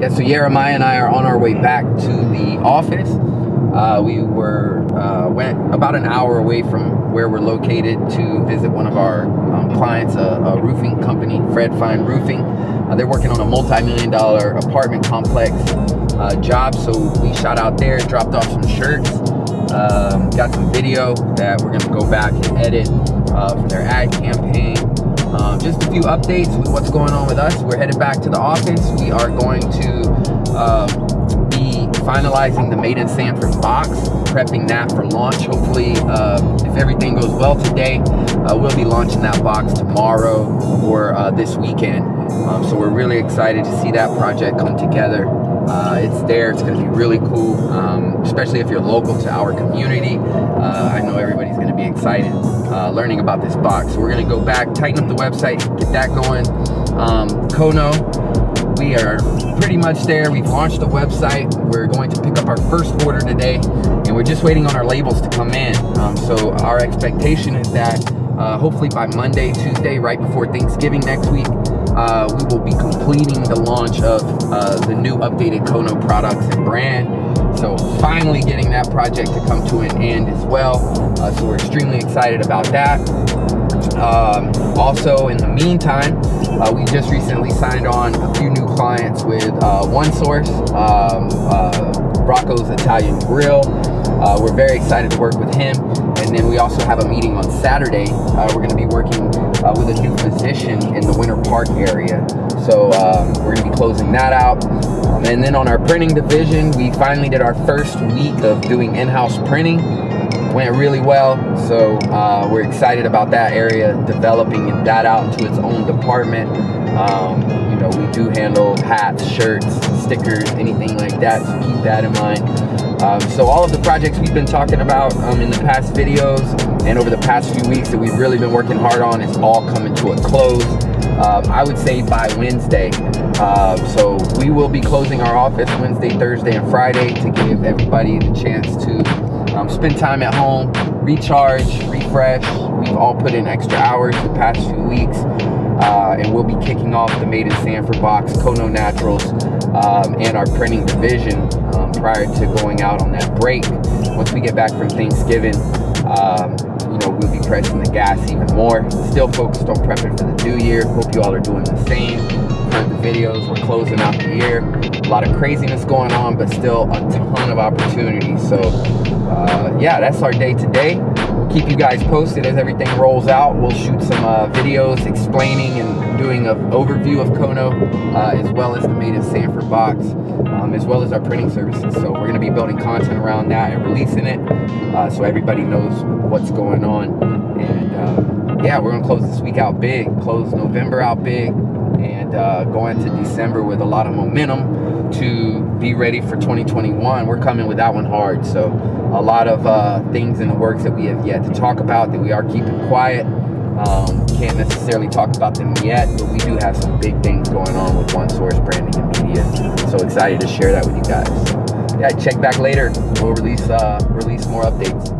Yeah, so Jeremiah and I are on our way back to the office. Uh, we were uh, went about an hour away from where we're located to visit one of our um, clients, a, a, roofing company, Fred Fine Roofing. Uh, they're working on a multi-million dollar apartment complex uh, job, so we shot out there, dropped off some shirts, um, got some video that we're gonna go back and edit uh, for their ad campaign. Um, just a few updates with what's going on with us. We're headed back to the office. We are going to uh, be finalizing the Made in Sanford box, prepping that for launch. Hopefully, uh, if everything goes well today, uh, we'll be launching that box tomorrow or uh, this weekend. Um, so we're really excited to see that project come together. Uh, it's there. It's going to be really cool, um, especially if you're local to our community. Uh, I know everybody's going to be excited uh, learning about this box. So we're going to go back, tighten up the website, get that going. Um, Kono, we are pretty much there. We've launched the website. We're going to pick up our first order today, and we're just waiting on our labels to come in. Um, so our expectation is that uh, hopefully by Monday, Tuesday, right before Thanksgiving next week, uh, we will be completing the launch of uh, the new updated Kono products and brand. So finally getting that project to come to an end as well. Uh, so we're extremely excited about that. Um, also, in the meantime, uh, we just recently signed on a few new clients with uh, One Source, um, uh, Rocco's Italian Grill. Uh, we're very excited to work with him. And then we also have a meeting on Saturday. Uh, we're going to be working uh, with a new physician in the Winter Park area. So um, we're going to be closing that out. Um, and then on our printing division, we finally did our first week of doing in-house printing. Went really well, so uh, we're excited about that area, developing that out into its own department. Um, you know, we do handle hats, shirts, stickers, anything like that, so keep that in mind. Um, so all of the projects we've been talking about um, in the past videos and over the past few weeks that we've really been working hard on is all coming to a close. Um, I would say by Wednesday. Uh, so we will be closing our office Wednesday, Thursday, and Friday to give everybody the chance to um, spend time at home, recharge, refresh. We've all put in extra hours the past few weeks. Uh, and we'll be kicking off the Made in Sanford box, Kono Naturals, um, and our printing division um, prior to going out on that break. Once we get back from Thanksgiving, um, you know, we'll be pressing the gas even more. Still focused on prepping for the new year. Hope you all are doing the same. Heard the videos, we're closing out the year. A lot of craziness going on, but still a ton of opportunities. So, uh, yeah, that's our day today keep you guys posted as everything rolls out. We'll shoot some uh, videos explaining and doing an overview of Kono, uh, as well as the Made in Sanford box, um, as well as our printing services. So we're going to be building content around that and releasing it uh, so everybody knows what's going on. And uh, yeah, we're going to close this week out big, close November out big, and uh, go into December with a lot of momentum to be ready for 2021. We're coming with that one hard. So a lot of uh, things in the works that we have yet to talk about that we are keeping quiet. Um, can't necessarily talk about them yet, but we do have some big things going on with One Source Branding and Media. So excited to share that with you guys. Yeah, check back later. We'll release uh, release more updates.